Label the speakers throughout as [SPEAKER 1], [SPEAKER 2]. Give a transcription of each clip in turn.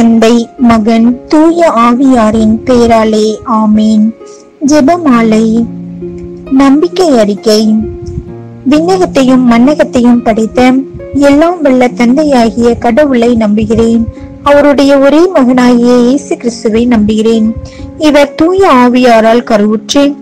[SPEAKER 1] தந்தை மகன் தூய ஆவியாரின் பேராலே ஆமீன். ஜெபமாலை. நம்பிக்கை அறிக்கை. விண்ணகத்தையும் மன்னகத்தையும் படைத்த எல்லாம் வல்ல தந்தையாகிய கடவுளை நம்புகிறேன். அவருடைய ஒரே மகனாகிய இயேசு கிறிஸ்துவை நம்புகிறேன். இவர் தூய ஆவியாரால் கருவுற்று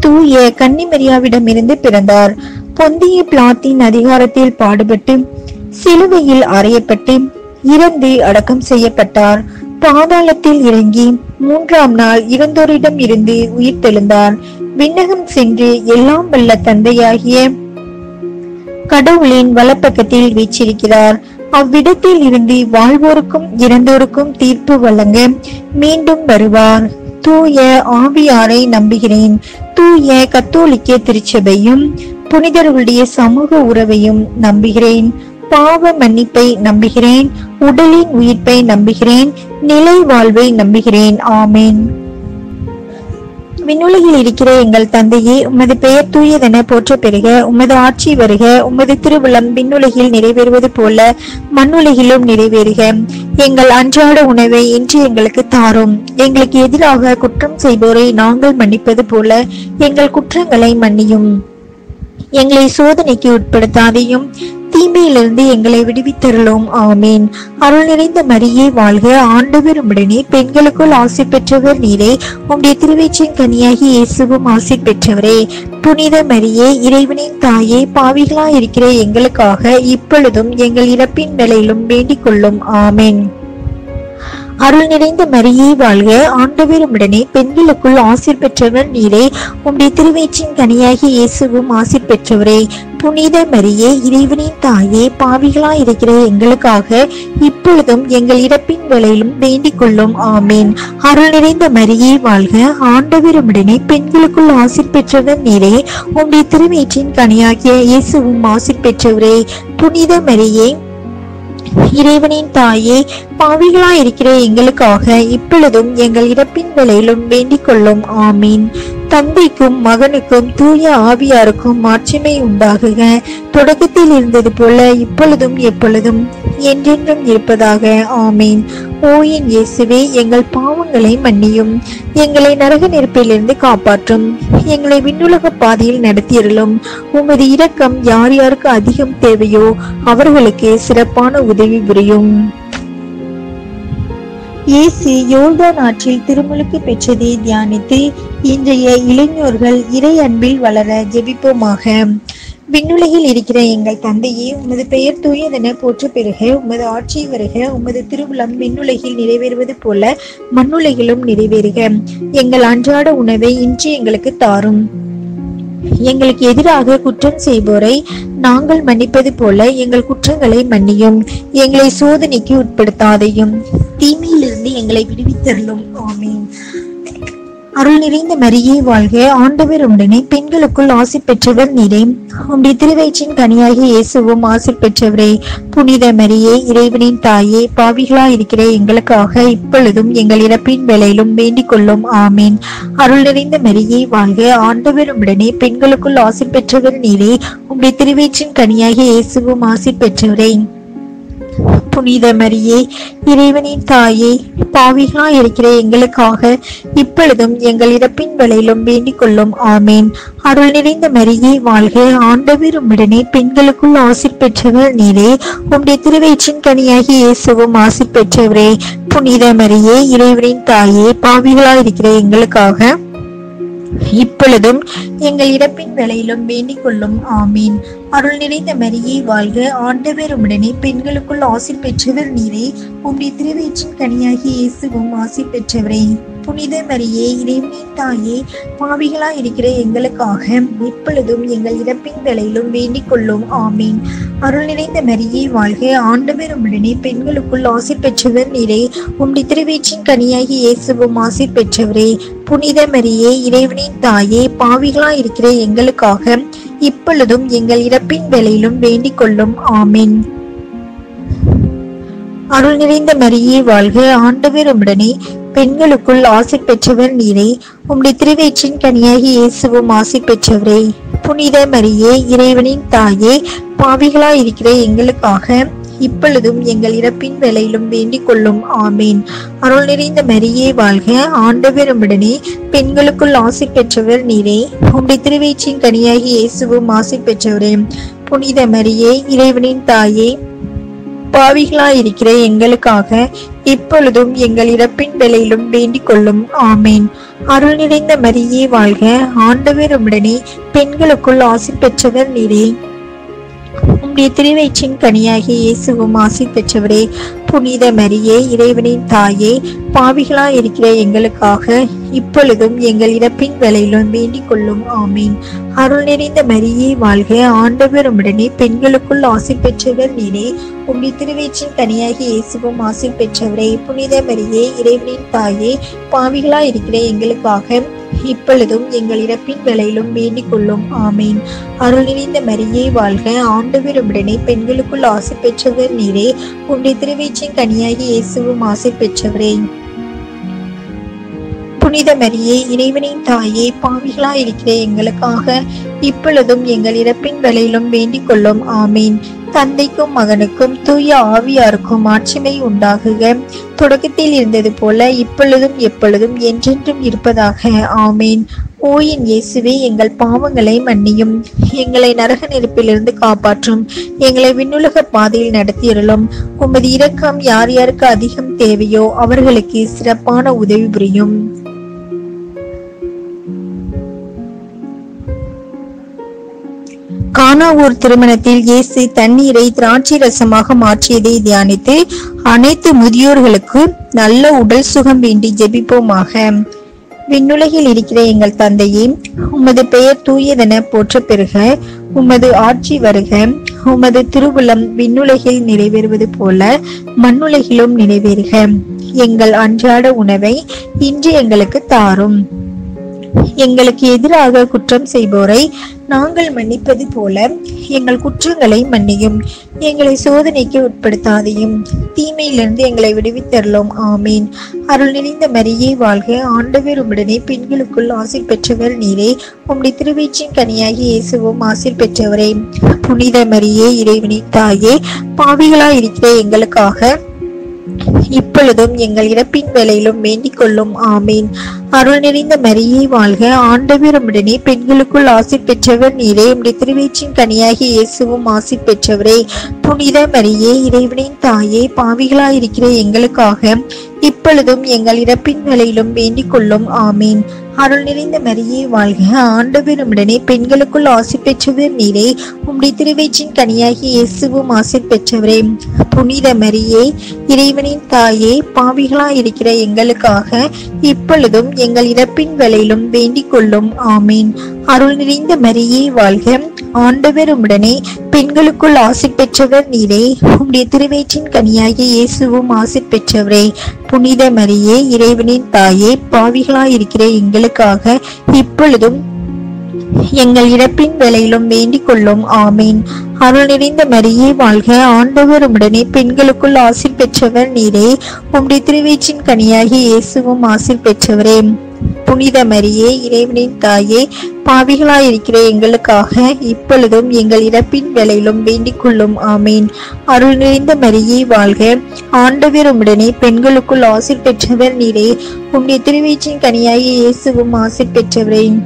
[SPEAKER 1] தூய கன்னிமரியாவிடமிருந்து பிறந்தார். பொந்திய பிளாத்தின் அதிகாரத்தில் பாடுபட்டு சிலுவையில் அறையப்பட்டு இறந்து அடக்கம் செய்யப்பட்டார். பாதாளத்தில் இறங்கி மூன்றாம் நாள் இறந்தோரிடம் இருந்து உயிர் தெழுந்தார். விண்ணகம் சென்று எல்லாம் வல்ல தந்தையாகிய கடவுளின் வலப்பக்கத்தில் வீச்சிருக்கிறார் அவ்விடத்தில் இருந்து வாழ்வோருக்கும் இறந்தோருக்கும் தீர்ப்பு வழங்க மீண்டும் வருவார். தூய ஆவியாரை நம்புகிறேன். தூய கத்தோலிக்க திருச்சபையும் புனிதர்களுடைய சமூக உறவையும் நம்புகிறேன். பாவ மன்னிப்பை நம்புகிறேன் உடலின் உயிர்ப்பை நம்புகிறேன் நிலை வாழ்வை நம்புகிறேன். ஆமேன். விண்ணுலகில் இருக்கிற எங்கள் தந்தையே உமது பெயர் தூயதென போற்ற பெறுக உமது ஆட்சி வருக உமது திருவுளம் விண்ணுலகில் நிறைவேறுவது போல மண்ணுலகிலும் நிறைவேறுக. எங்கள் அன்றாட உணவை இன்று எங்களுக்கு தாரும். எங்களுக்கு எதிராக குற்றம் செய்வோரை நாங்கள் மன்னிப்பது போல எங்கள் குற்றங்களை மன்னியும். எங்களை சோதனைக்கு உட்படுத்தாதையும் தீமையிலிருந்து எங்களை விடுவித்தருளும். ஆமீன். அருள் நிறைந்த மரியே வாழ்க. ஆண்டவர் உடனே பெண்களுக்குள் ஆசை பெற்றவர் நீரே. உம்முடைய திருவேச்சின் கனியாகி இயேசுவும் ஆசை பெற்றவரே. புனித மரியே இறைவனின் தாயே பாவிகளாய் இருக்கிற எங்களுக்காக இப்பொழுதும் எங்கள் இறப்பின் நிலையிலும் வேண்டிக் கொள்ளும் ஆமீன். அருள் நிறைந்த மரியே வாழ்க. ஆண்டவர் உடனே பெண்களுக்குள் ஆசிர் பெற்றவர் நீரே. உம்முடைய திருவயிற்றின் கனியாகி இயேசுவும் ஆசிர் பெற்றவரே. புனித மரியே இறைவனின் தாயே பாவிகளாய் இருக்கிற எங்களுக்காக இப்பொழுதும் எங்கள் இறப்பின் வேலையிலும் வேண்டிக் கொள்ளும். ஆமீன். அருள் நிறைந்த மரியே வாழ்க. ஆண்டவர் உடனே பெண்களுக்குள் ஆசிர் பெற்றவர் நீரே. உம்முடைய திருவயிற்றின் கனியாகிய இயேசுவும் ஆசிர் பெற்றவரே. புனித மரியே இறைவனின் தாயே பாவிகளாய் இருக்கிற எங்களுக்காக இப்பொழுதும் எங்கள் இறப்பின் வேளையிலும் வேண்டிக் கொள்ளும் ஆமீன். தந்தைக்கும் மகனுக்கும் தூய ஆவியாருக்கும் மாட்சிமை உண்டாகுக. தொடக்கத்தில் இருந்தது போல இப்பொழுதும் எப்பொழுதும் என்றென்றும் இருப்பதாக. ஆமீன். ஓயின் இயேசுவே எங்கள் பாவங்களை மன்னியும். எங்களை நரக நெருப்பிலிருந்து காப்பாற்றும். எங்களை விண்ணுலக பாதையில் நடத்தியருளும். உமது இரக்கம் யார் யாருக்கு அதிகம் தேவையோ அவர்களுக்கு சிறப்பான உதவி புரியும். இயேசு யோர்தான் ஆற்றில் திருமுழுக்கு பெற்றதை தியானித்து இன்றைய இளைஞர்கள் இறை அன்பில் வளர ஜெபிப்போமாக. விண்ணுலகில் இருக்கிற எங்கள் தந்தையே உமது பெயர் தூயதென போற்ற பிறகு உமது ஆட்சி வருக உமது திருவுளம் விண்ணுலகில் நிறைவேறுவது போல மண்ணுலகிலும் நிறைவேறுக. எங்கள் அன்றாட உணவை இன்று எங்களுக்கு தாரும். எங்களுக்கு எதிராக குற்றம் செய்வோரை நாங்கள் மன்னிப்பது போல எங்கள் குற்றங்களை மன்னியும். எங்களை சோதனைக்கு உட்படுத்தாதையும் தீமையிலிருந்து எங்களை விடுவித்தருளும். ஆமீன். அருள் நிறைந்த மரியே வாழ்க. ஆண்டவர் உடனே பெண்களுக்குள் ஆசி பெற்றவர் நீரே. உம்முடைய திருவயிற்றின் கனியாகி இயேசுவும் ஆசி பெற்றவரே. புனித மரியே இறைவனின் தாயே பாவிகளா இருக்கிற எங்களுக்காக இப்பொழுதும் எங்கள் இறப்பின் வேலையிலும் வேண்டிக் கொள்ளும். ஆமீன். அருள் நிறைந்த மரியே வாழ்க. ஆண்டவர் உடனே பெண்களுக்குள் ஆசி பெற்றவர் நீரே. உம்முடைய திருவயிற்றின் கனியாகி இயேசுவும் ஆசி பெற்றவரே. புனித மரியே இறைவனின் தாயே பாவிகளா இருக்கிற எங்களுக்காக இப்பொழுதும் எங்கள் இறப்பின் வேளையிலும் வேண்டிக் கொள்ளும் ஆமேன். அருள் நிறைந்த மரியே வாழ்க ஆண்டவர் உம்முடனே. பெண்களுக்குள் ஆசிர் பெற்றவர் நீரே. உம்முடைய திருவயிற்றின் கனியாகி இயேசுவும் ஆசிர் பெற்றவரே. புனித மரியே இறைவனின் தாயே பாவிகளா இருக்கிற எங்களுக்காக இப்பொழுதும் எங்கள் இறப்பின் வேலையிலும் வேண்டிக் கொள்ளும் ஆமீன். அருள் நிறைந்த மரியே வாழ்க ஆண்டவர் உடனே பெண்களுக்குள் ஆசி பெற்றவர் நீரே. உம்முடைய திருவயிற்றின் கனியாகி இயேசுவும் ஆசி பெற்றவரே. புனித மரியே இறைவனின் தாயே பாவிகளா இருக்கிற எங்களுக்காக இப்பொழுதும் எங்கள் இறப்பின் வேலையிலும் வேண்டிக் கொள்ளும். ஆமீன். அருள் நிறைந்த மரியே வாழ்க ஆண்டவர் உடனே பெண்களுக்குள் ஆசி பெற்றவர் நீரே. உம்முடைய திருவயிற்றின் கனியாகி இயேசுவும் ஆசி பெற்றவரே. புனித மரியே இறைவனின் தாயே பாவிகளா இருக்கிற எங்களுக்காக இப்பொழுதும் எங்கள் இறப்பின் வேலையிலும் வேண்டிக் கொள்ளும். ஆமீன். அருள் நிறைந்த மரியே வாழ்க ஆண்டவர் உடனே பெண்களுக்குள் ஆசை பெற்றவர் நீரே. உம்முடைய திருவயிற்றின் கனியாகி இயேசுவும் ஆசை பெற்றவரே. புனித மரியே இறைவனின் தாயே பாவிகளாய் இருக்கிற எங்களுக்காக இப்பொழுதும் எங்கள் இறப்பின் வேலையிலும் வேண்டிக் கொள்ளும். ஆமேன். அருள் நிறைந்த மரியே வாழ்க ஆண்டவர் பெண்களுக்குள் ஆசை பெற்றவர் நீரே. உம்முடைய திருவயிற்றின் கனியாகி இயேசுவும் ஆசை பெற்றவரே. புனித மரியே இறைவனின் தாயே பாவிகளாயிருக்கிற எங்களுக்காக இப்பொழுதும் எங்கள் இறப்பின் வேளையிலும் வேண்டிக் கொள்ளும். ஆமேன். அருள் நிறைந்த மரியே வாழ்க ஆண்டவர் உடனே பெண்களுக்குள் ஆசை பெற்றவர் நீரே. உம்முடைய திருவயிற்றின் கனியாகிய இயேசுவும் ஆசி பெற்றவரே புனித மரியே இறைவனின் தாயே பாவிகளாய் இருக்கிற எங்களுக்காக இப்பொழுதும் எங்கள் இறப்பின் வேலையிலும் வேண்டிக் கொள்ளும். ஆமீன். அருள் நிறைந்த மரியே வாழ்க. ஆண்டவர் உடனே பெண்களுக்குள் ஆசி பெற்றவர் நீரே. உம்முடைய திருவயிற்றின் கனியாகி இயேசுவும் ஆசி பெற்றவரே புனித மரியே இறைவனின் தாயே பாவிகளாய் இருக்கிற எங்களுக்காக இப்பொழுதும் எங்கள் இறப்பின் வேலையிலும் வேண்டிக் கொள்ளும். ஆமீன். அருள் நிறைந்த மரியே வாழ்க. ஆண்டவர் உடனே பெண்களுக்குள் ஆசை பெற்றவர் நீரே. உன்னை திருவீச்சின் கனியாகி இயேசுவும் ஆசை பெற்றவரே. புனித மரியே இறைவனின் தாயே பாவிகளா இருக்கிற எங்களுக்காக இப்பொழுதும் எங்கள் இறப்பின் வேலையிலும் வேண்டிக் கொள்ளும். ஆமீன். தந்தைக்கும் மகனுக்கும் தூய ஆவியாருக்கும் ஆட்சிமை உண்டாகுக. தொடக்கத்தில் இருந்தது போல இப்பொழுதும் எப்பொழுதும் என்றென்றும் இருப்பதாக. ஆமேன். ஓயின் இயேசுவே எங்கள் பாவங்களை மன்னியும். எங்களை நரக நெருப்பிலிருந்து காப்பாற்றும். எங்களை விண்ணுலக பாதையில் நடத்தியருளும். உமது இரக்கம் யார் யாருக்கு அதிகம் தேவையோ அவர்களுக்கு சிறப்பான உதவி புரியும். கானாவூர் திருமணத்தில் இயேசு தண்ணீரை திராட்சை ரசமாக மாற்றியதை தியானித்து அனைத்து முதியோர்களுக்கு நல்ல உடல் சுகம் வேண்டி ஜெபிப்போமாக. விண்ணுலகில் இருக்கிற எங்கள் தந்தையே உமது பெயர் தூயதென போற்ற பெறுக உமது ஆட்சி வருக. உமது திருவுளம் விண்ணுலகில் நிறைவேறுவது போல மண்ணுலகிலும் நிறைவேறுக. எங்கள் அன்றாட உணவை இன்று எங்களுக்கு தாரும். எங்களுக்கு எதிராக குற்றம் செய்பவரை நாங்கள் மன்னிப்பது போல எங்கள் குற்றங்களை மன்னியும். எங்களை சோதனைக்கு உட்படுத்தாதையும். தீமையிலிருந்து எங்களை விடுவித்தரலும் ஆமீன். அருள் நிறைந்த மரியே வாழ்க. ஆண்டவர் உடனே பெண்களுக்குள் ஆசிர் பெற்றவர் நீரே. உம்முடைய திருவீச்சின் கனியாகி இயேசுவும் ஆசிர் பெற்றவரே. புனித மரியே இறைவனின் தாயே பாவிகளாய் இருக்கிற எங்களுக்காக இப்பொழுதும் எங்கள் இறப்பின் வேலையிலும் வேண்டிக் கொள்ளும். ஆமீன். அருள் நிறைந்த மரியை வாழ்க. ஆண்டவர் பெண்களுக்குள் ஆசி பெற்றவர் நீரே. உம்முடைய திருவீச்சின் கனியாகி இயேசுவும் ஆசி பெற்றவரே. புனித மரியே இறைவனின் தாயே பாவிகளாயிருக்கிற எங்களுக்காக இப்பொழுதும் எங்கள் இறப்பின் வேலையிலும் வேண்டிக் கொள்ளும். ஆமீன். அருள் நிறைந்த மரியே வாழ்க ஆண்டவர் உடனே பெண்களுக்குள் ஆசி பெற்றவர் நீரே. உம்முடைய திருவயிற்றின் கனியாகி இயேசுவும் ஆசி பெற்றவரே. புனித மரியே இறைவனின் தாயே பாவிகளாய் இருக்கிற எங்களுக்காக இப்பொழுதும் எங்கள் இறப்பின் வேலையிலும் வேண்டிக் கொள்ளும் ஆமீன். அருள் நிறைந்த மரியே வாழ்க ஆண்டவர் உடனே பெண்களுக்குள் ஆசி பெற்றவர் நீரே. உம்முடைய திருவேற்றின் கனியாகிய இயேசுவும் ஆசி பெற்றவரே. புனித மரியே இறைவனின் தாயே பாவிகளாயிருக்கிற எங்களுக்காக இப்பொழுதும் எங்கள் இறப்பின் வேலையிலும் வேண்டிக் கொள்ளும். ஆமீன். அருள் நிறைந்த மரியே வாழ்க ஆண்டவர் உடனே பெண்களுக்குள் ஆசிர் பெற்றவர் நீரே. உம்முடைய திருவீச்சின் கனியாகி இயேசுவும் ஆசிர் பெற்றவரே. புனித மரியே இறைவனின் தாயே பாவிகளாயிருக்கிற எங்களுக்காக இப்பொழுதும் எங்கள் இறப்பின் வேலையிலும் வேண்டிக் கொள்ளும். ஆமீன். அருள் நிறைந்த மரியே வாழ்க ஆண்டவர் உடனே பெண்களுக்குள் ஆசிர் பெற்றவர் நீரே. உம்முடைய திருவீச்சின் கனியாகி இயேசுவும் ஆசிர் பெற்றவரே.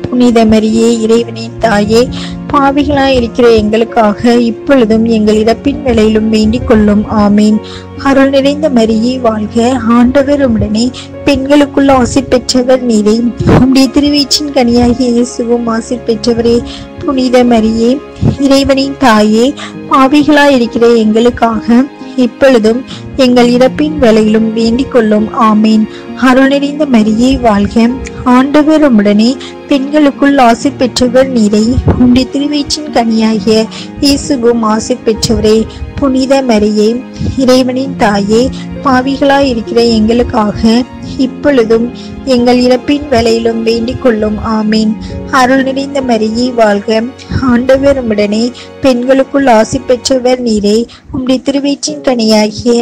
[SPEAKER 1] புனித மரியே இறைவனின் தாயே பாவிகளாய் இருக்கிற எங்களுக்காக இப்பொழுதும் எங்கள் இறப்பின் வேளையிலும் வேண்டிக் கொள்ளும். ஆமீன். அருள் நிறைந்த மரியே வாழ்க. ஆண்டவர் உடனே பெண்களுக்குள் ஆசி பெற்றவர் நீரே. உம்முடைய திருவீச்சின் கனியாகிய இயேசுவும் ஆசி பெற்றவரே. புனித மரியே இறைவனின் தாயே பாவிகளாய் இருக்கிற எங்களுக்காக இப்பொழுதும் எங்கள் இறப்பின் வேலையிலும் வேண்டிக் கொள்ளும். ஆமீன். அருள் நிறைந்த மரியே வாழ்க. ஆண்டவர் உடனே பெண்களுக்குள் ஆசை பெற்றவர் நீரை. உம்முடைய திருவயிற்றின் கனியாகிய இயேசுவும் ஆசை பெற்றவரே புனித மரியே இறைவனின் தாயே பாவிகளாய் இருக்கிற எங்களுக்காக இப்பொழுதும் எங்கள் இறப்பின் வேலையிலும் வேண்டிக் கொள்ளும். ஆமீன். அருள் நிறைந்த மரியை வாழ்க. ஆண்டவர் உடனே பெண்களுக்குள் ஆசி பெற்றவர் நீரே. உம்முடைய திருவயிற்றின் கனியாகிய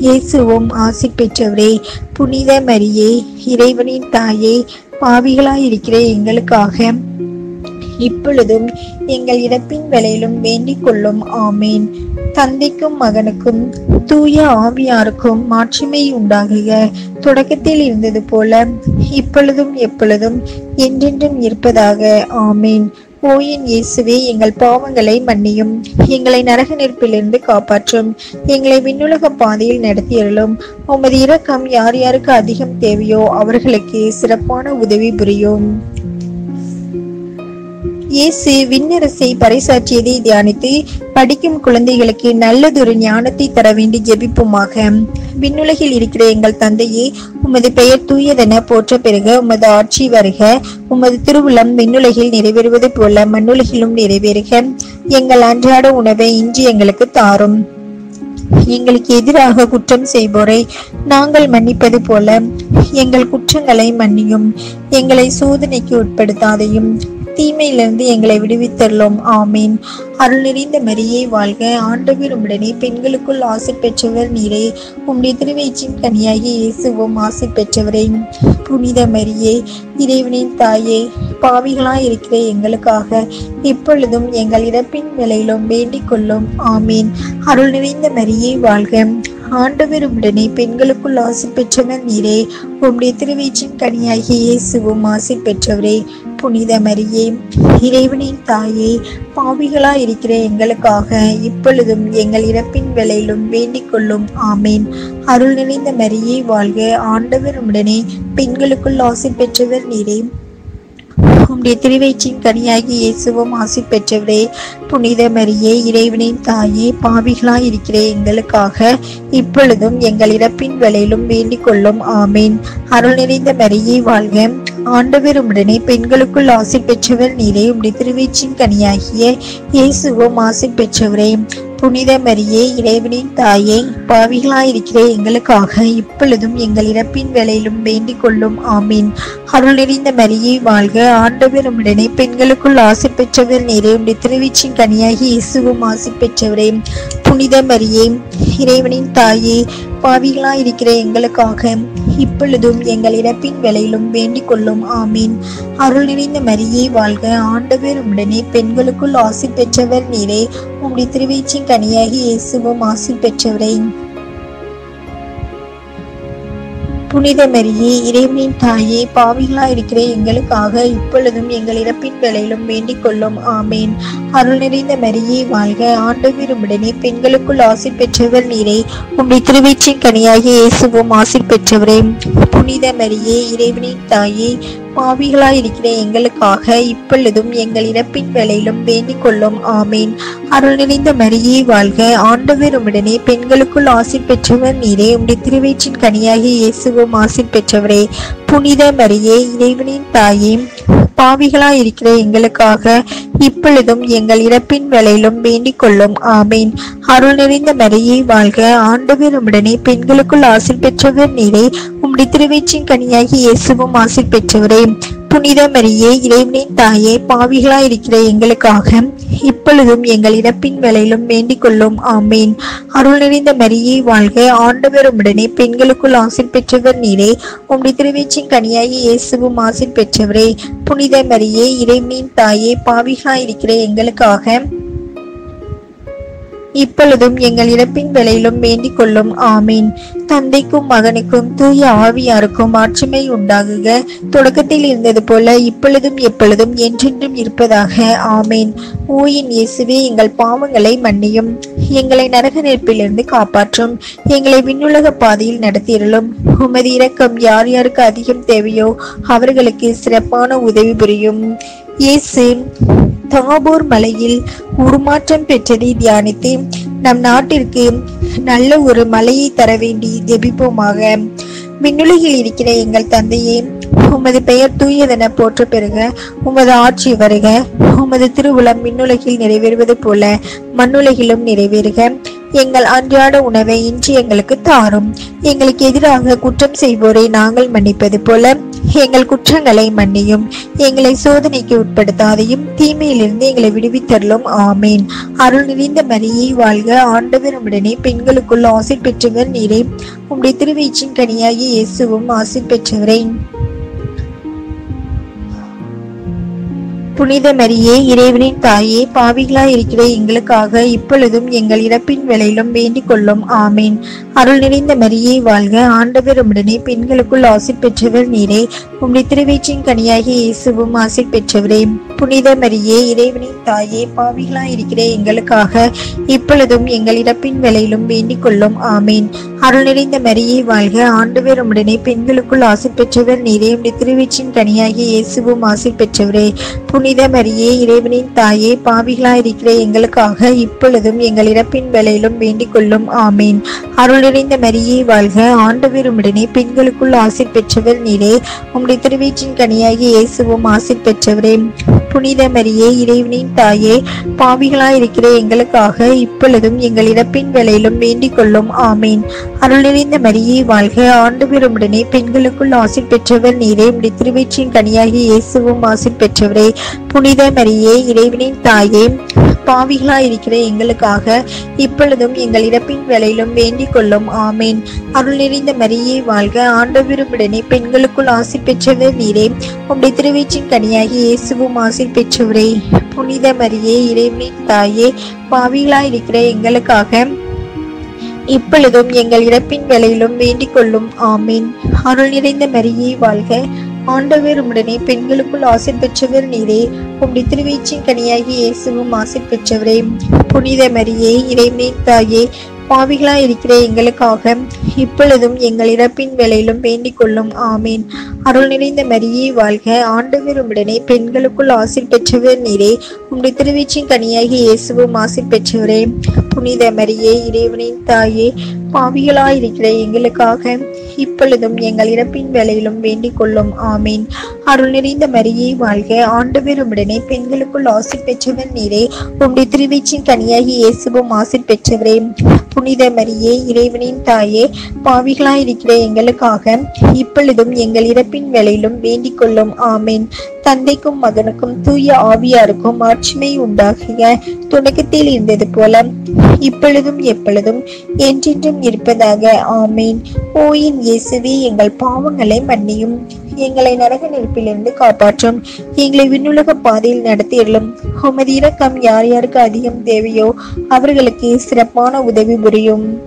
[SPEAKER 1] இயேசுவும் ஆசி பெற்றவரே புனித மரியே இறைவனின் தாயே பாவிகளாய் இருக்கிற எங்களுக்காக. இப்பொழுதும் எங்கள் இறப்பின் வேலையிலும் வேண்டிக் கொள்ளும். ஆமீன். தந்தைக்கும் மகனுக்கும் தூய ஆவியாருக்கும் மாட்சிமை உண்டாகுக. தொடக்கத்தில் இருந்தது போல இப்பொழுதும் எப்பொழுதும் என்றென்றும் இருப்பதாக. ஆமீன். ஓயின் இயேசுவே எங்கள் பாவங்களை மன்னியும். எங்களை நரக நெருப்பிலிருந்து காப்பாற்றும். எங்களை விண்ணுலக பாதையில் நடத்தியருளும் உமது இரக்கம் யார் யாருக்கு அதிகம் தேவையோ அவர்களுக்கு சிறப்பான உதவி புரியும். இயேசு விண்ணரசை பறைசாற்றியதை தியானித்து படிக்கும் குழந்தைகளுக்கு நல்லதொரு ஞானத்தை தர வேண்டி ஜெபிப்புமாக. விண்ணுலகில் இருக்கிற எங்கள் தந்தையே உமது பெயர் தூயதென போற்ற பிறகு உமது ஆட்சி வருக உமது திருவுளம் விண்ணுலகில் நிறைவேறுவது போல மண்ணுலகிலும் நிறைவேறுக. எங்கள் அன்றாட உணவை இன்று எங்களுக்கு தாரும். எங்களுக்கு எதிராக குற்றம் செய்வோரை நாங்கள் மன்னிப்பது போல எங்கள் குற்றங்களை மன்னியும். எங்களை சோதனைக்கு உட்படுத்தாதையும் தீமையிலிருந்து எங்களை விடுவித்தருளும். ஆமீன். அருள் நிறைந்த மரியை வாழ்க. ஆண்டவர் உடனே பெண்களுக்குள் ஆசை பெற்றவர் நீரே. உம்முடைய திருவயிற்றின் கனியாகி இயேசுவும் ஆசை பெற்றவரே. புனித மரியே இறைவனின் தாயே பாவிகளாய் இருக்கிற எங்களுக்காக இப்பொழுதும் எங்கள் இறப்பின் நிலையிலும் வேண்டிக் கொள்ளும். ஆமீன். அருள் நிறைந்த மரியை வாழ்க. ஆண்டவரும் உடனே பெண்களுக்குள் ஆசி பெற்றவர் நீரே. உம்முடைய திருவீச்சின் கனியாகி இயேசுவும் ஆசி பெற்றவரே. புனித மரியே இறைவனின் தாயே பாவிகளா இருக்கிற எங்களுக்காக இப்பொழுதும் எங்கள் இறப்பின் வேலையிலும் வேண்டிக் கொள்ளும். ஆமேன். அருள் நிறைந்த மரியே வாழ்க. ஆண்டவர் உடனே பெண்களுக்குள் ஆசி பெற்றவர் நீரே. உம்முடைய திருவயிற்றின் கனியாகி இயேசுவும் ஆசி பெற்றவரே புனித மரியே இறைவனின் தாயே பாவிகளாய் இருக்கிற எங்களுக்காக இப்பொழுதும் எங்கள் இறப்பின் வேலையிலும் வேண்டிக் கொள்ளும். ஆமேன். அருள் நிறைந்த மரியே வாழ்க. ஆண்டவர் உடனே பெண்களுக்குள் ஆசை பெற்றவர் நீரே உம்முடைய திருவயிற்றின் கனியாகிய இயேசுவும் ஆசை பெற்றவரே. புனித மரியே இறைவனின் தாயே பாவிகளாயிருக்கிற எங்களுக்காக இப்பொழுதும் எங்கள் இறப்பின் வேலையிலும் வேண்டிக் கொள்ளும். ஆமீன். அருள் நிறைந்த மரியை வாழ்க. ஆண்டவர் உடனே பெண்களுக்குள் ஆசை பெற்றவர் நேரே. உடைய திருவீச்சின் கனியாகி இயேசுவும் ஆசை பெற்றவரே. புனித மரியே இறைவனின் தாயே பாவிகளாயிருக்கிற எங்களுக்காக இப்பொழுதும் எங்கள் இறப்பின் வேலையிலும் வேண்டிக் கொள்ளும். ஆமீன். அருள் நிறைந்த மரியே வாழ்க ஆண்டவர். உடனே பெண்களுக்குள் ஆசி பெற்றவர் நீரே. உம்முடைய திருவீச்சின் கனியாகி இயேசுவும் ஆசி பெற்றவரே. புனித மரியே இறைவனின் தாயே பாவிகளா இருக்கிற எங்களுக்காக இப்பொழுதும் எங்கள் இறப்பின் வேலையிலும் வேண்டிக் கொள்ளும். ஆமேன். அருள் நிறைந்த மரியே வாழ்க. ஆண்டவர் பெண்களுக்குள் ஆசி பெற்றவர் நீரே. உம்முடைய திருவீச்சின் கனியாகி இயேசுவும் ஆசி பெற்றவரே. புனித மரியே இறைவனின் தாயே பாவிகளாய் இருக்கிற எங்களுக்காக. இப்பொழுதும் எங்கள் இறப்பின் வேலையிலும் வேண்டிக் கொள்ளும். ஆமேன். அருள் நிறைந்த மரியே வாழ்க. ஆண்டவர் உடனே பெண்களுக்குள் ஆசி பெற்றவர் நீரே. உடைய திருவயிற்றின் கனியாகி இயேசுவும் ஆசி பெற்றவரே. புனித மரியே இறைவனின் தாயே பாவிகளாய் இருக்கிற எங்களுக்காக இப்பொழுதும் எங்கள் இறப்பின் வேலையிலும் வேண்டிக் கொள்ளும். ஆமேன். அருள் நிறைந்த மரியை வாழ்க. ஆண்டவர் உடனே பெண்களுக்குள் ஆசை பெற்றவர் நீரே. உம்முடைய திருவயிற்றின் கனியாகி இயேசுவும் ஆசி பெற்றவரே. புனித மரியே இறைவனின் தாயே பாவிகளாய் இருக்கிற எங்களுக்காக இப்பொழுதும் எங்கள் இறப்பின் வேலையிலும் வேண்டிக் கொள்ளும். ஆமேன். அருள் நிறைந்த மரியை வாழ்க. ஆண்டவர் உடனே பெண்களுக்குள் ஆசி பெற்றவர் நீரே. உம்முடைய திருவீச்சின் கனியாகி இயேசுவும் ஆசிர் பெற்றவரே. புனித மரியே இறைவனின் தாயே பாவிகளாய் இருக்கிற எங்களுக்காக இப்பொழுதும் எங்கள் இறப்பின் வேலையிலும் வேண்டிக் கொள்ளும். ஆமீன். தந்தைக்கும் மகனுக்கும் தூய ஆவியாருக்கும் ஆற்றுமை உண்டாகுக. தொடக்கத்தில் இருந்தது போல இப்பொழுதும் எப்பொழுதும் என்றென்றும் இருப்பதாக. ஆமீன். ஊயின் இயேசுவே எங்கள் பாவங்களை மன்னியும். எங்களை நரக நெருப்பிலிருந்து காப்பாற்றும். எங்களை விண்ணுலக பாதையில் நடத்தியிருளும். உமது இரக்கம் யார் யாருக்கு அதிகம் தேவையோ அவர்களுக்கு சிறப்பான உதவி புரியும். இயேசு தாபூர் மலையில் உருமாற்றம் பெற்றதை தியானித்து நம் நாட்டிற்கு நல்ல ஒரு மலையை தர வேண்டி ஜெபிப்போமாக. விண்ணுலகில் இருக்கிற எங்கள் தந்தையே உமது பெயர் தூயதென போற்ற பெறுக உமது ஆட்சி வருக உமது திருவுளம் விண்ணுலகில் நிறைவேறுவது போல மண்ணுலகிலும் நிறைவேறுக. எங்கள் அன்றாட உணவை இன்று எங்களுக்கு தாரும். எங்களுக்கு எதிராக குற்றம் செய்வோரை நாங்கள் மன்னிப்பது போல எங்கள் குற்றங்களை மன்னியும். எங்களை சோதனைக்கு உட்படுத்தாதையும் தீமையிலிருந்து எங்களை விடுவித்தருளும். ஆமேன். அருள் நிறைந்த மரியை வாழ்க. ஆண்டவர் உடனே பெண்களுக்குள் ஆசை பெற்றவர் நீரே. உம்முடைய திருவயிற்றின் கனியாகி இயேசுவும் ஆசை பெற்றவரே. புனித மரியே இறைவனின் தாயே பாவிகளாய் இருக்கிற எங்களுக்காக இப்பொழுதும் எங்கள் இறப்பின் வேலையிலும் வேண்டிக் கொள்ளும். ஆமேன். அருள் நிறைந்த மரியே வாழ்க ஆண்டவர் உடனே பெண்களுக்குள் ஆசை பெற்றவர் நீரே. உம்முடைய திருவீச்சின் கனியாகி இயேசுவும் ஆசை பெற்றவரே. புனித மரியே இறைவனின் தாயே பாவிகளாய் இருக்கிற எங்களுக்காக இப்பொழுதும் எங்கள் இறப்பின் வேலையிலும் வேண்டிக் கொள்ளும். ஆமேன். அருள் நிறைந்த மரியை வாழ்க. ஆண்டவர் உடனே பெண்களுக்குள் ஆசை பெற்றவர். நீரே உடைய திருவீச்சின் கனியாகிய இயேசுவும் ஆசை பெற்றவரே. புனித மரியே இறைவனின் தாயே பாவிகளாயிருக்கிற எங்களுக்காக இப்பொழுதும் எங்கள் இறப்பின் வேலையிலும் வேண்டிக் கொள்ளும். ஆமீன். அருள் நிறைந்த மரியை வாழ்க. ஆண்டவர் உடனே பெண்களுக்குள் ஆசை பெற்றவர். நீரே உம்முடைய திருவீச்சின் கனியாகிய இயேசுவும் ஆசை பெற்றவரே. புனித மரியே இறைவனின் தாயே பாவிகளாய் இருக்கிற எங்களுக்காக இப்பொழுதும் எங்கள் இறப்பின் வேலையிலும் வேண்டிக் கொள்ளும். ஆமீன். அருள் நிறைந்த மரியே வாழ்க. ஆண்டு உடனே பெண்களுக்குள் ஆசி பெற்றவர் நீரே. முடி திருவயிற்றின் கனியாகி இயேசுவும் ஆசி பெற்றவரே. புனித மரியே இறைவனின் தாயே பாவிகளாய் இருக்கிற எங்களுக்காக இப்பொழுதும் எங்கள் இறப்பின் வேலையிலும் வேண்டிக் கொள்ளும். ஆமேன். அருள் நிறைந்த மரியே வாழ்க. ஆண்டவருமுடனே பெண்களுக்குள் ஆசி பெற்றவர் நீரே. உம்முடைய திருவீச்சின் கனியாகி இயேசுவும் ஆசி பெற்றவரே புனித மரியே இறைவனின் தாயே பாவிகளாய் இருக்கிற எங்களுக்காக இப்பொழுதும் எங்கள் இறப்பின் வேலையிலும் வேண்டிக் கொள்ளும். ஆமீன். அருள் நிறைந்த மரியே வாழ்க. ஆண்டவர் உடனே பெண்களுக்குள் ஆசை பெற்றவர் நீரே. உம்முடைய திருவீச்சின் கனியாகி இயேசுவும் ஆசை பெற்றவரே. புனித மரியே இறைவனின் தாயே பாவிகளாய் இருக்கிற எங்களுக்காக இப்பொழுதும் எங்கள் இறப்பின் வேலையிலும் வேண்டிக் கொள்ளும். ஆமீன். அருள் நிறைந்த மரியே வாழ்க. ஆண்டவர் உடனே பெண்களுக்குள் ஆசிர் பெற்றவர் நீரே. உம்முடைய திருவீச்சின் கனியாகி இயேசுவும் ஆசிர் பெற்றவரே. புனித மரியே இறைவனின் தாயே பாவிகளாயிருக்கிற எங்களுக்காக. இப்பொழுதும் எங்கள் இறப்பின் வேலையிலும் வேண்டிக் கொள்ளும். ஆமீன். அருள் நிறைந்த மரியை வாழ்க. ஆண்டவர் உடனே பெண்களுக்குள் ஆசி பெற்றவர் நீரே. உம்முடைய திருவீச்சின் கனியாகி இயேசுவும் ஆசி பெற்றவரே. புனித மரியே இறைவனின் தாயே பாவிகளாயிருக்கிற எங்களுக்காக. இப்பொழுதும் எங்கள் இறப்பின் வேலையிலும் வேண்டிக் கொள்ளும். ஆமீன். தந்தைக்கும் மகனுக்கும் தூய ஆவியாருக்கும் ஆட்சிமை உண்டாகிய தொடக்கத்தில் இருந்தது போல இப்பொழுதும் எப்பொழுதும் என்றென்றும் இருப்பதாக. ஆமீன். ஓயின் இயேசுவே எங்கள் பாவங்களை மன்னியும். எங்களை நரக நெருப்பிலிருந்து காப்பாற்றும். எங்களை விண்ணுலக பாதையில் நடத்தியலும் உமது இரக்கம் யார் யாருக்கு அதிகம் தேவையோ அவர்களுக்கு சிறப்பான உதவி புரியும்.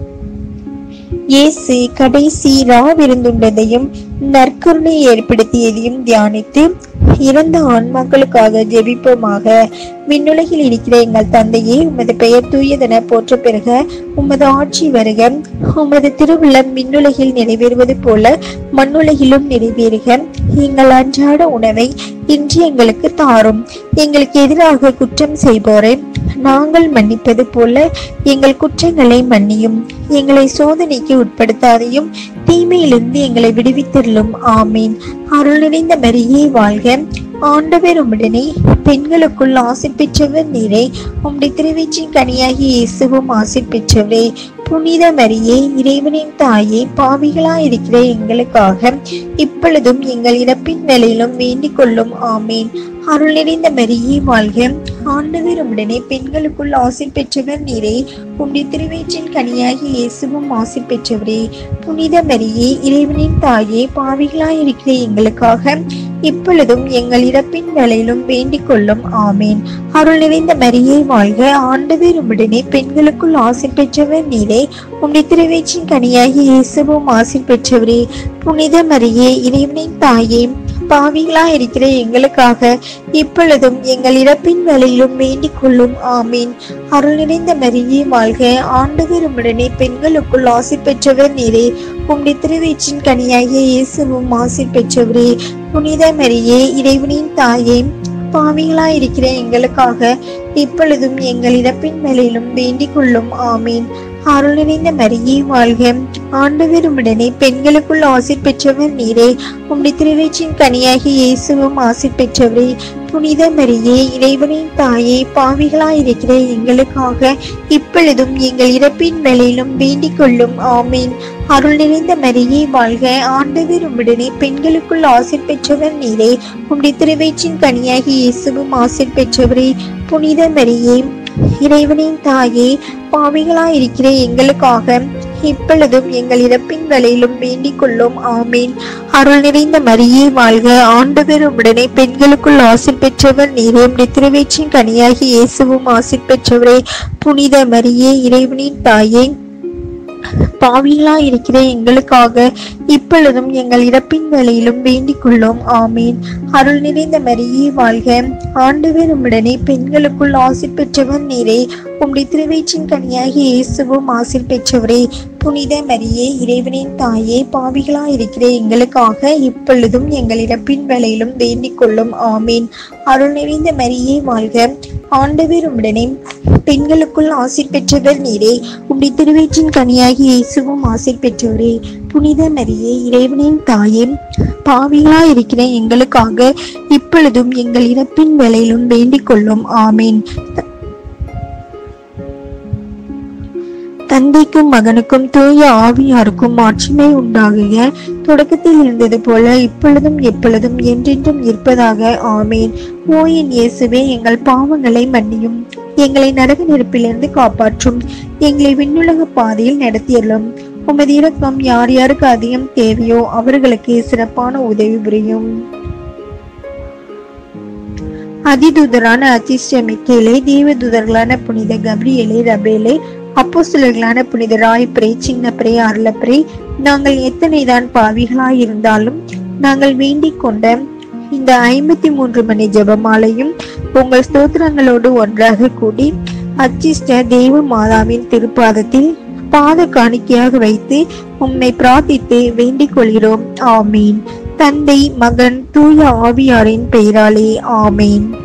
[SPEAKER 1] இயேசு கடைசி ராவிருந்துண்டதையும் நற்கருணை ஏற்படுத்தியதையும் தியானித்து இறந்த ஆன்மாக்களுக்காக ஜெபிப்போமாக. விண்ணுலகில் இருக்கிற எங்கள் தந்தையே உமது பெயர் தூயதென போற்ற பிறக உமது ஆட்சி வருக. உமது திருவுள்ளம் விண்ணுலகில் நிறைவேறுவது போல மண்ணுலகிலும் நிறைவேறுக. எங்கள் அன்றாட உணவை இன்று எங்களுக்கு தாரும். எங்களுக்கு எதிராக குற்றம் செய்போரை. நாங்கள் மன்னிப்பது போல எங்கள் குற்றங்களை மன்னியும். எங்களை சோதனைக்கு உட்படுத்தாதையும் தீமையிலிருந்து எங்களை விடுவித்தருளும். ஆமீன். அருள் நிறைந்த மரியே வாழ்க. ஆண்டவர் உம்முடனே பெண்களுக்குள் ஆசி பெற்றவர் நீரே. உம்முடைய திருவீச்சின் கனியாகி இயேசுவும் ஆசி பெற்றவரே புனித மரியே இறைவனின் தாயே பாவிகளாயிருக்கிற எங்களுக்காக இப்பொழுதும் எங்கள் இறப்பின் வேலையிலும் வேண்டிக் கொள்ளும். ஆமேன். அருள் நிறைந்த மரியே வாழ்க. ஆண்டவர் உடனே பெண்களுக்குள் ஆசை பெற்றவர் நீரே. உம்முடைய திருவயிற்றின் கனியாகி இயேசுவும் ஆசை பெற்றவரே. புனித மரியே இறைவனின் தாயே பாவிகளாய் இருக்கிற எங்களுக்காக இப்பொழுதும் எங்கள் இறப்பின் வேலையிலும் வேண்டிக் கொள்ளும். ஆமேன். அருள் நிறைந்த மரியே வாழ்க. ஆண்டவர் உடனே பெண்களுக்குள் ஆசி பெற்றவர் நீரே. உம்முடைய திருவயிற்றின் கனியாகி இயேசுவும் ஆசி பெற்றவரே. புனித மரியே இறைவனின் தாயே பாவிகளா இருக்கிற எங்களுக்காக இப்பொழுதும் எங்கள் இறப்பின் வேலையிலும் வேண்டிக் கொள்ளும். ஆமீன். அருள் நிறைந்த மரியே வாழ்க. ஆண்டவர் உடனே பெண்களுக்குள் ஆசி பெற்றவர் நீரே. உம்முடைய திருவயிற்றின் கனியாகிய இயேசுவும் ஆசி பெற்றவரே. புனித மரியே இறைவனின் தாயே பாவிகளா இருக்கிற எங்களுக்காக இப்பொழுதும் எங்கள் இறப்பின் மேலும் வேண்டிக் கொள்ளும். ஆமீன். அருள் நிறைந்த மரியே வாழ்க. ஆண்டவருமுடனே உடனே பெண்களுக்குள் ஆசிர் பெற்றவர் நீரே. உம்முடைய திருவயிற்றின் கனியாகி இயேசுவும் ஆசிர் பெற்றவரே. புனித மரியே இறைவனின் தாயே பாவிகளாயிருக்கிற எங்களுக்காக இப்பொழுதும் எங்கள் இறப்பின் வேலையிலும் வேண்டிக் கொள்ளும் ஆமீன். அருள் நிறைந்த மரியே வாழ்க. ஆண்டவர் உம்முடனே பெண்களுக்குள் ஆசிர் பெற்றவர் நீரே. உம்முடைய திருவயிற்றின் கனியாகி இயேசுவும் ஆசிர் பெற்றவரே. புனித மரியே இறைவனின் தாயே பாவிகளாயிருக்கிற எங்களுக்காக இப்பொழுதும் எங்கள் இறப்பின் வேலையிலும் வேண்டிக் கொள்ளும். ஆமீன். அருள் நிறைந்த மரியே வாழ்க. ஆண்டவர் உடனே பெண்களுக்குள் ஆசிர் பெற்றவர். நீரே உம்முடைய திருவேற்றின் கனியாகி இயேசுவும் ஆசிர் பெற்றவரே. புனித மரியே இறைவனின் தாயே பாவிகளா இருக்கிற எங்களுக்காக இப்பொழுதும் எங்கள் இறப்பின் வேளையிலும் வேண்டிக் கொள்ளோம். ஆமீன். அருள் நிறைந்த மரியே வாழ்க. ஆண்டவர் உம்முடனே பெண்களுக்குள் ஆசிர் பெற்றவர் நீரே. உம்முடைய திருவயிற்றின் கனியாகி இயேசுவும் ஆசிர் பெற்றவரே. புனித மரியே இறைவனின் தாயே பாவிகளா இருக்கிற எங்களுக்காக இப்பொழுதும் எங்கள் இறப்பின் வேளையிலும் வேண்டிக் கொள்ளும். ஆமீன். அருள் நிறைந்த மரியே வாழ்க. ஆண்டவர் உம்முடனே பெண்களுக்குள் ஆசிர் பெற்றவர் நீரே. உம்முடைய திருவயிற்றின் கனியாகி இயேசுவும் ஆசிர் பெற்றவரே. புனித நரியே இறைவனின் தாயே பாவிகளா இருக்கிற எங்களுக்காக இப்பொழுதும் எங்கள் இறப்பின் வேலையிலும் வேண்டிக் கொள்ளும். ஆமீன். தந்தைக்கும் மகனுக்கும் தூய ஆவியாருக்கும் மாட்சிமை உண்டாகிய தொடக்கத்தில் இருந்தது போல இப்பொழுதும் எப்பொழுதும் என்றென்றும் இருப்பதாக. ஆமேன். ஓயின் இயேசுவே எங்கள் பாவங்களை மன்னியும். எங்களை நரக நெருப்பிலிருந்து காப்பாற்றும். எங்களை விண்ணுலக பாதையில் நடத்தியலும் உமது இரக்கம் யார் யாருக்கு அதிகம் தேவையோ அவர்களுக்கு சிறப்பான உதவி புரியும். அதிதூதரான அதிர்ஷ்ட மிக்கேலே தேவதூதர்களான புனித கப்ரியேலே ரபேலே அப்போஸ்தலர்களான புனித ராய்பிரே சின்னப்பிரே அருளப்பிரே நாங்கள் எத்தனைதான் பாவிகளாய் இருந்தாலும் நாங்கள் வேண்டிக் கொண்ட இந்த ஐம்பத்தி மூன்று மணி ஜெபமாலையும் உங்கள் ஸ்தோத்திரங்களோடு ஒன்றாக கூடி அச்சிஷ்ட தேவ மாதாவின் திருப்பாதத்தில் பாத காணிக்கையாக வைத்து உம்மை பிரார்த்தித்து வேண்டிக் கொள்கிறோம் ஆமீன். தந்தை மகன் தூய ஆவியாரின் பெயராலே ஆமீன்.